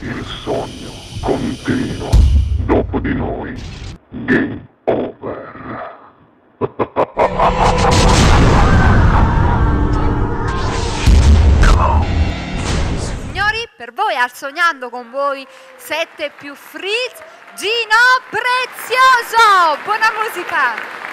Il sogno continua. Dopo di noi. Game over. Signori, per voi al Sognando con voi 7 più Fritz, Gino Prezioso! Buona musica!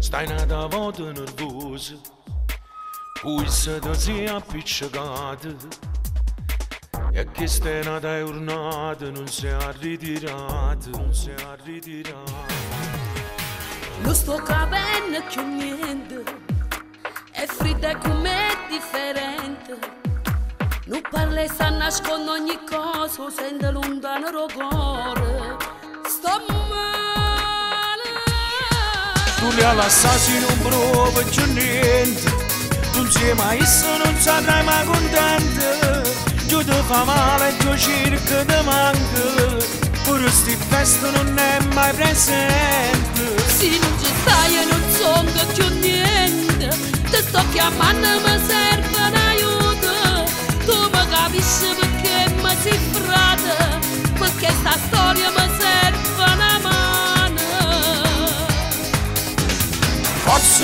Stai nata volta nervosa Pulsa da? Si appiccicata E che stai nata giornata Non si è ritirata Non si è ritirata Non sto capendo più niente È fredda come è differente Non parla e sa nasconde ogni cosa Sente lontano il Sto male Tu li lasciati non prova più niente. Non sei mai issa non sarai mai contenta Giù ti fa male giù cerca ti manca. Pure sti feste non è mai presente. Se non ci stai e non sono più niente. Ti sto chiamando mi serve un aiuto. Tu mi capisci perché mi sei frata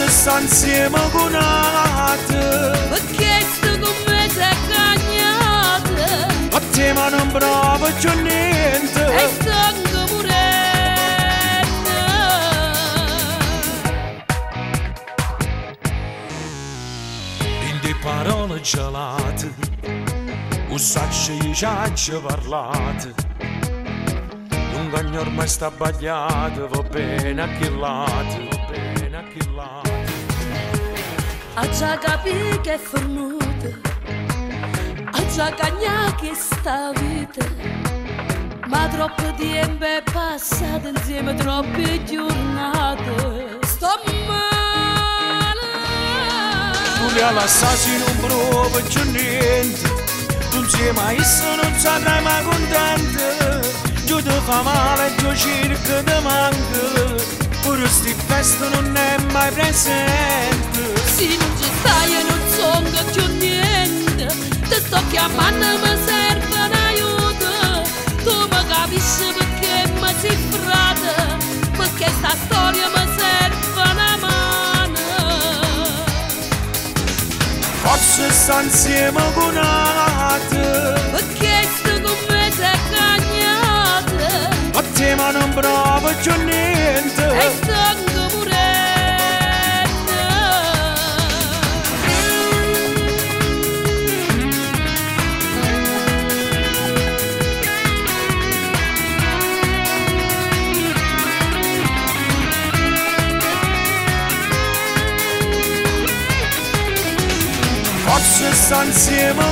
Sta insieme con altri Perché sto con me sei cagnata A te ma non provo più niente E sto parole gelate Usacci i ciacci parlate Non cagno ormai sta sbagliato Va bene a chi lato Va bene a chi lato Ha già capito che è fornuta Ha già cagnato che sta vita Ma troppo tempo è passato insieme troppe giornate Sto male. Li lasciati non provo più niente Tu insieme a essa non sarai mai contenta Giù ti fa male, giù cerca ti manca. Pure sti feste non è mai presente Se non ci stai e non sono più niente Ti sto chiamando mi serve un aiuto Tu mi capisci perché mi sei frata Perché sta storia mi serve una mano Forse sta con altri Forse sta insieme